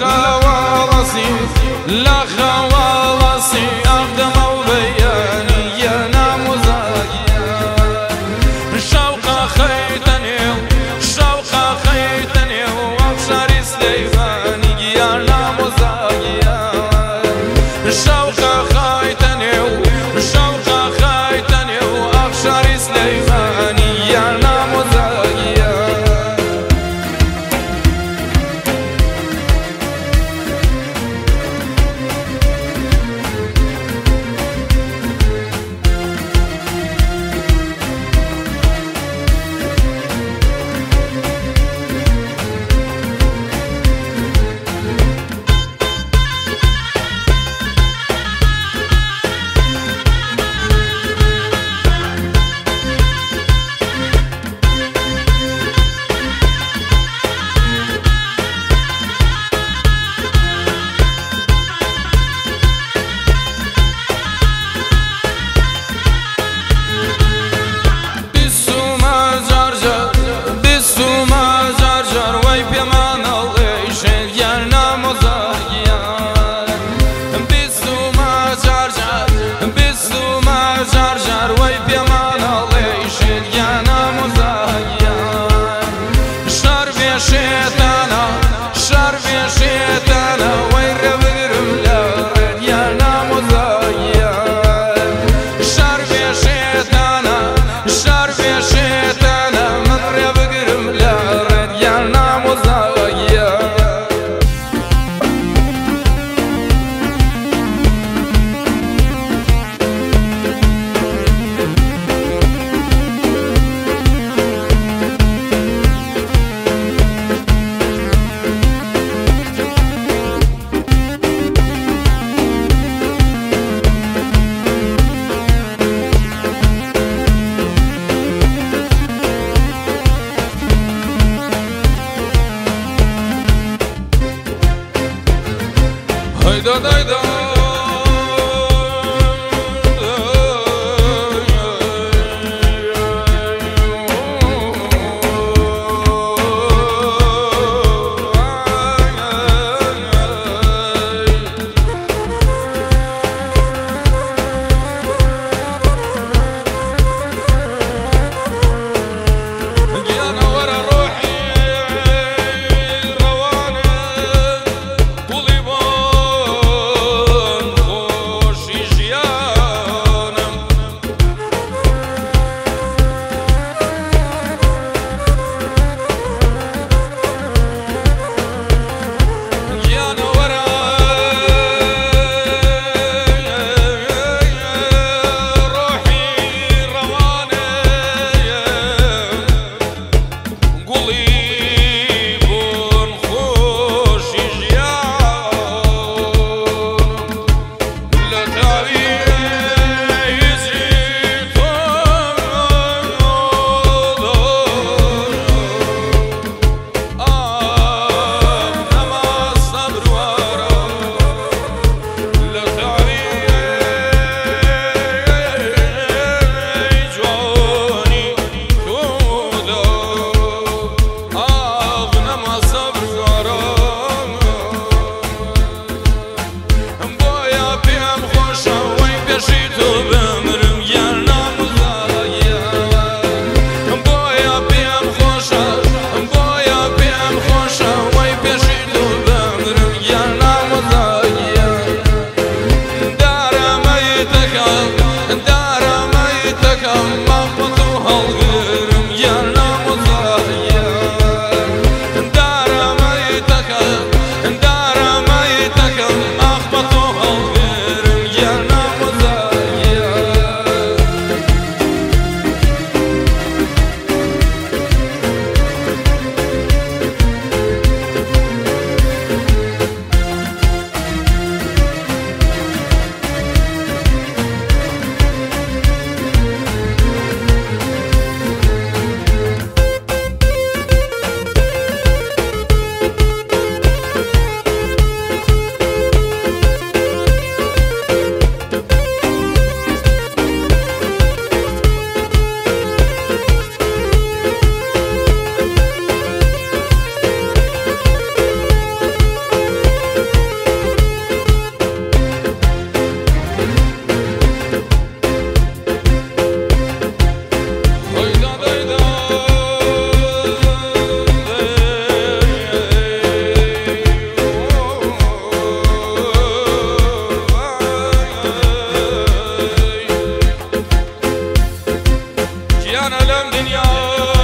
خواڵسی لە 对对对。Señor.